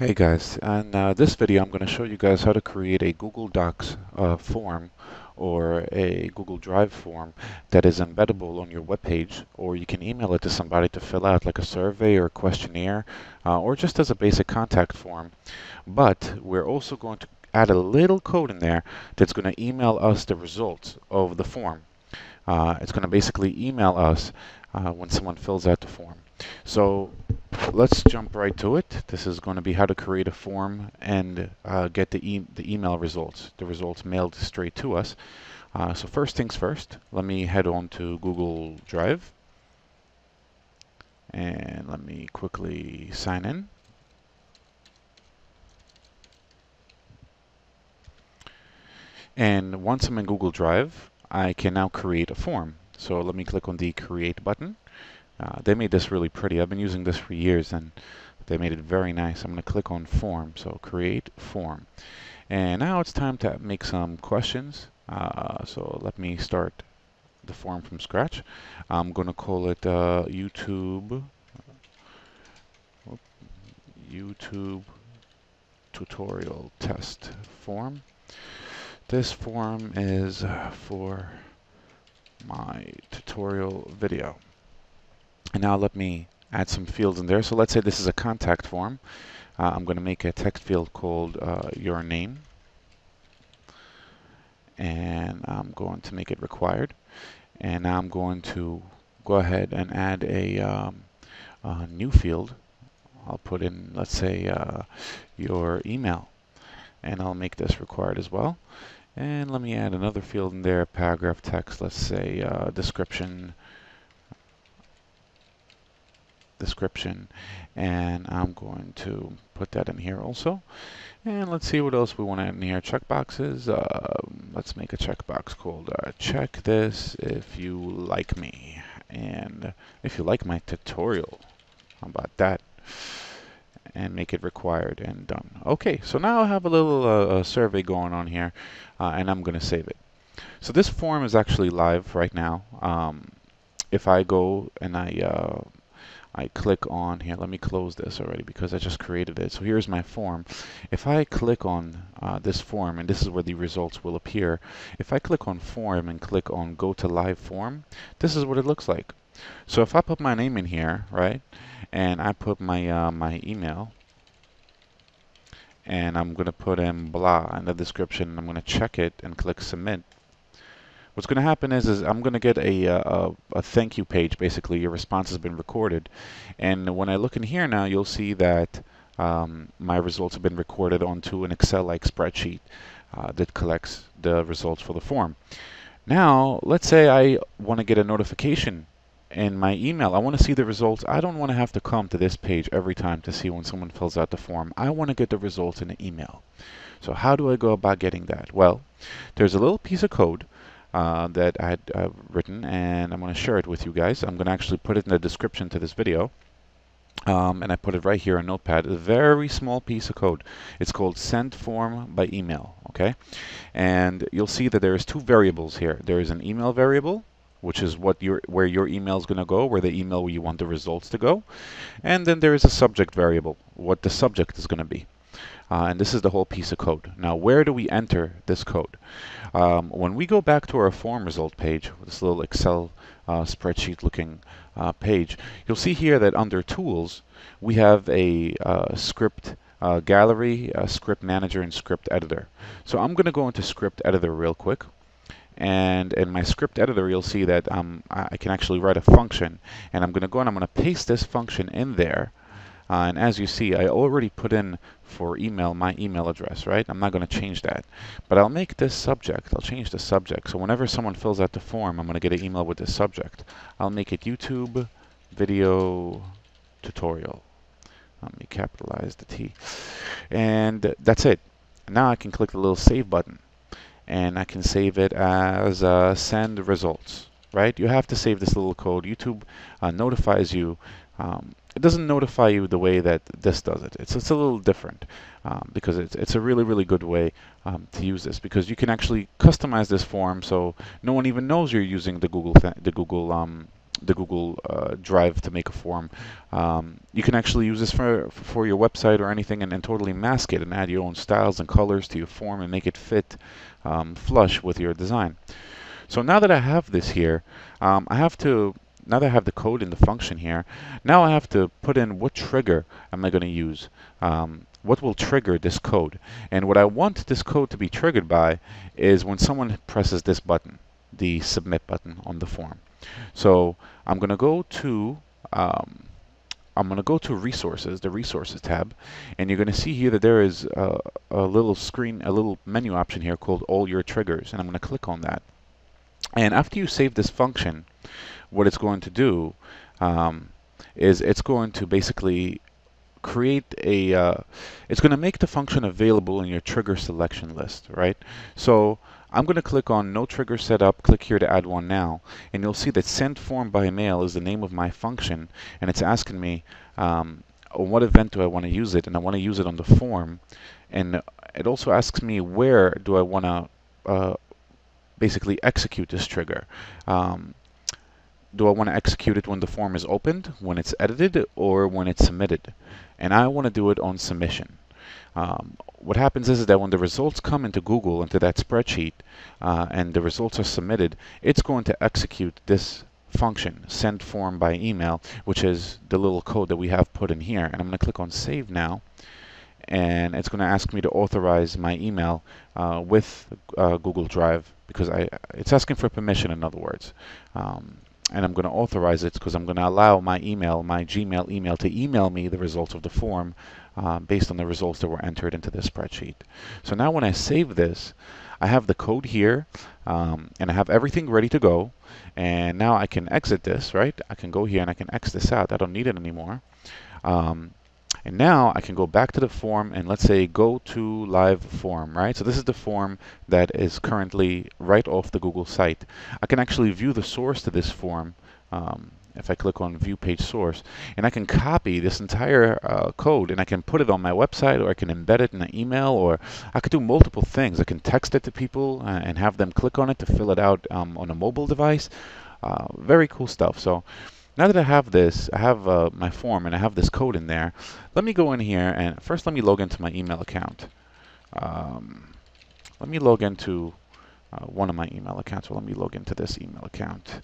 Hey guys, in uh, this video I'm going to show you guys how to create a Google Docs uh, form or a Google Drive form that is embeddable on your web page or you can email it to somebody to fill out like a survey or a questionnaire uh, or just as a basic contact form. But we're also going to add a little code in there that's going to email us the results of the form. Uh, it's going to basically email us uh, when someone fills out the form. So let's jump right to it. This is going to be how to create a form and uh, get the, e the email results, the results mailed straight to us. Uh, so first things first, let me head on to Google Drive. And let me quickly sign in. And once I'm in Google Drive, I can now create a form. So let me click on the Create button. Uh, they made this really pretty. I've been using this for years and they made it very nice. I'm going to click on form. So create form. And now it's time to make some questions. Uh, so let me start the form from scratch. I'm going to call it uh, YouTube YouTube tutorial test form. This form is for my tutorial video. And now let me add some fields in there. So let's say this is a contact form. Uh, I'm going to make a text field called uh, your name. And I'm going to make it required. And now I'm going to go ahead and add a, um, a new field. I'll put in, let's say, uh, your email. And I'll make this required as well. And let me add another field in there, paragraph text, let's say uh, description. Description. And I'm going to put that in here also. And let's see what else we want to add in here. Checkboxes uh, let's make a checkbox called uh, check this if you like me. And if you like my tutorial how about that and make it required and done okay so now I have a little uh, survey going on here uh, and I'm gonna save it so this form is actually live right now um, if I go and I uh, I click on here, let me close this already because I just created it. So here's my form. If I click on uh, this form, and this is where the results will appear, if I click on form and click on go to live form, this is what it looks like. So if I put my name in here, right, and I put my, uh, my email, and I'm going to put in blah in the description, I'm going to check it and click submit, What's going to happen is, is I'm going to get a, uh, a, a, thank you page. Basically, your response has been recorded. And when I look in here now, you'll see that um, my results have been recorded onto an Excel-like spreadsheet uh, that collects the results for the form. Now, let's say I want to get a notification in my email. I want to see the results. I don't want to have to come to this page every time to see when someone fills out the form. I want to get the results in an email. So how do I go about getting that? Well, there's a little piece of code uh, that I had uh, written and I'm going to share it with you guys. I'm going to actually put it in the description to this video. Um, and I put it right here in Notepad. A very small piece of code. It's called send form by email. Okay, and you'll see that there is two variables here. There is an email variable, which is what your where your email is going to go, where the email you want the results to go, and then there is a subject variable, what the subject is going to be. Uh, and this is the whole piece of code. Now, where do we enter this code? Um, when we go back to our form result page, this little Excel uh, spreadsheet looking uh, page, you'll see here that under Tools, we have a uh, script uh, gallery, script manager, and script editor. So I'm going to go into script editor real quick. And in my script editor, you'll see that um, I can actually write a function. And I'm going to go and I'm going to paste this function in there. Uh, and as you see, I already put in for email my email address, right? I'm not going to change that. But I'll make this subject. I'll change the subject. So whenever someone fills out the form, I'm going to get an email with this subject. I'll make it YouTube video tutorial. Let me capitalize the T. And that's it. Now I can click the little save button. And I can save it as uh, send results, right? You have to save this little code. YouTube uh, notifies you um, it doesn't notify you the way that this does it. It's, it's a little different um, because it's, it's a really, really good way um, to use this because you can actually customize this form so no one even knows you're using the Google, the Google um, the Google uh, Drive to make a form. Um, you can actually use this for, for your website or anything and, and, totally mask it and add your own styles and colors to your form and make it fit um, flush with your design. So now that I have this here, um, I have to, now that I have the code in the function here, now I have to put in what trigger am I going to use. Um, what will trigger this code? And what I want this code to be triggered by is when someone presses this button, the submit button on the form. So I'm going to go to um, I'm going to go to resources, the resources tab, and you're going to see here that there is a, a, little screen, a little menu option here called all your triggers, and I'm going to click on that. And after you save this function, what it's going to do um, is it's going to basically create a, uh, it's going to make the function available in your trigger selection list, right? So I'm going to click on no trigger setup, click here to add one now, and you'll see that send form by mail is the name of my function, and it's asking me um, on what event do I want to use it, and I want to use it on the form, and it also asks me where do I want to uh, basically execute this trigger. Um, do I want to execute it when the form is opened, when it's edited, or when it's submitted? And I want to do it on submission. Um, what happens is, that when the results come into Google, into that spreadsheet, uh, and the results are submitted, it's going to execute this function, send form by email, which is the little code that we have put in here. And I'm going to click on save now. And it's going to ask me to authorize my email uh, with uh, Google Drive because I, it's asking for permission, in other words. Um, and I'm going to authorize it because I'm going to allow my email, my Gmail email, to email me the results of the form uh, based on the results that were entered into the spreadsheet. So now when I save this, I have the code here, um, and I have everything ready to go. And now I can exit this, right? I can go here and I can X this out. I don't need it anymore. Um, and now I can go back to the form and let's say go to live form, right? So this is the form that is currently right off the Google site. I can actually view the source to this form um, if I click on view page source and I can copy this entire uh, code and I can put it on my website or I can embed it in an email or I could do multiple things. I can text it to people uh, and have them click on it to fill it out um, on a mobile device. Uh, very cool stuff. So now that I have this, I have uh, my form and I have this code in there, let me go in here and first let me log into my email account. Um, let me log into uh, one of my email accounts. Well, let me log into this email account.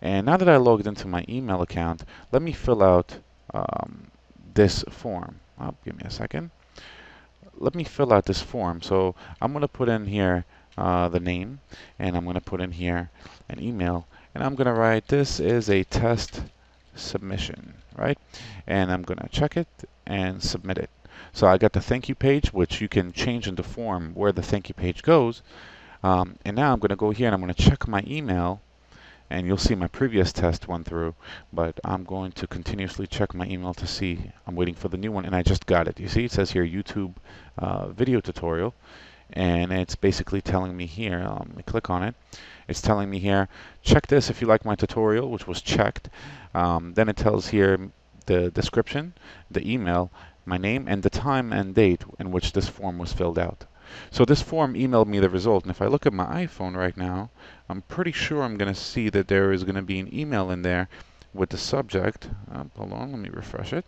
And now that I logged into my email account, let me fill out um, this form. Oh, give me a second. Let me fill out this form. So I'm going to put in here uh, the name and I'm going to put in here an email and I'm going to write this is a test submission right? And I'm going to check it and submit it. So I got the thank you page which you can change into form where the thank you page goes. Um, and now I'm going to go here and I'm going to check my email and you'll see my previous test went through but I'm going to continuously check my email to see. I'm waiting for the new one and I just got it. You see it says here YouTube uh, video tutorial and it's basically telling me here, um, let me click on it, it's telling me here, check this if you like my tutorial, which was checked. Um, then it tells here the description, the email, my name, and the time and date in which this form was filled out. So this form emailed me the result, and if I look at my iPhone right now, I'm pretty sure I'm going to see that there is going to be an email in there with the subject. Uh, hold on, let me refresh it.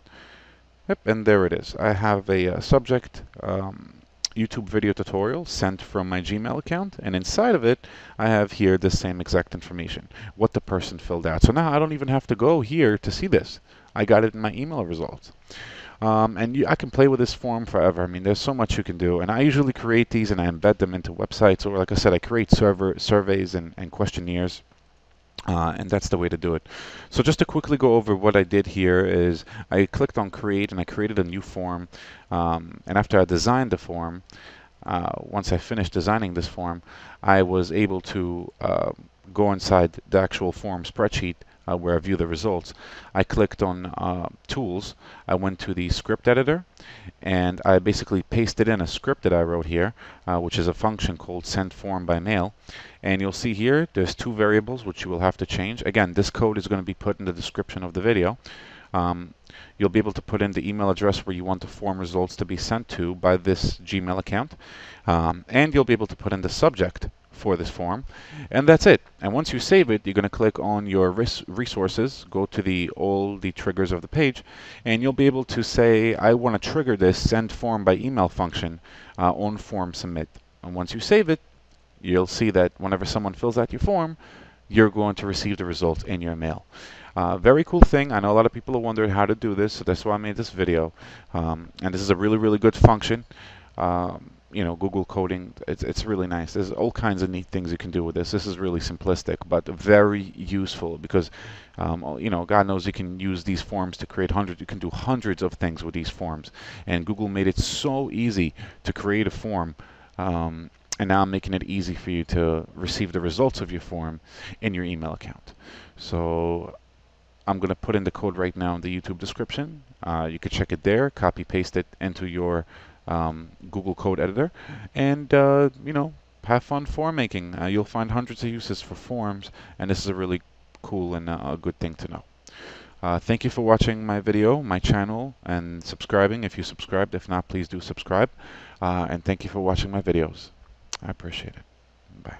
Yep, and there it is. I have a uh, subject um, YouTube video tutorial sent from my Gmail account and inside of it I have here the same exact information what the person filled out. So now I don't even have to go here to see this. I got it in my email results. Um, and you, I can play with this form forever. I mean there's so much you can do and I usually create these and I embed them into websites or like I said I create server surveys and, and questionnaires uh, and that's the way to do it. So just to quickly go over what I did here is I clicked on create and I created a new form um, and after I designed the form uh, once I finished designing this form I was able to uh, go inside the actual form spreadsheet uh, where I view the results. I clicked on uh, tools, I went to the script editor and I basically pasted in a script that I wrote here uh, which is a function called send form by mail and you'll see here there's two variables which you will have to change. Again this code is going to be put in the description of the video. Um, you'll be able to put in the email address where you want the form results to be sent to by this Gmail account. Um, and you'll be able to put in the subject for this form. And that's it. And once you save it, you're going to click on your res resources, go to the all the triggers of the page, and you'll be able to say, I want to trigger this send form by email function uh, on form submit. And once you save it, you'll see that whenever someone fills out your form, you're going to receive the results in your mail. Uh, very cool thing. I know a lot of people are wondering how to do this, so that's why I made this video. Um, and this is a really, really good function. Um, you know, Google coding, it's, it's really nice. There's all kinds of neat things you can do with this. This is really simplistic, but very useful because, um, you know, God knows you can use these forms to create hundreds, you can do hundreds of things with these forms. And Google made it so easy to create a form. Um, and now I'm making it easy for you to receive the results of your form in your email account. So I'm going to put in the code right now in the YouTube description. Uh, you can check it there, copy paste it into your um, Google Code Editor, and uh, you know, have fun form making. Uh, you'll find hundreds of uses for forms, and this is a really cool and uh, a good thing to know. Uh, thank you for watching my video, my channel, and subscribing if you subscribed. If not, please do subscribe. Uh, and thank you for watching my videos. I appreciate it. Bye.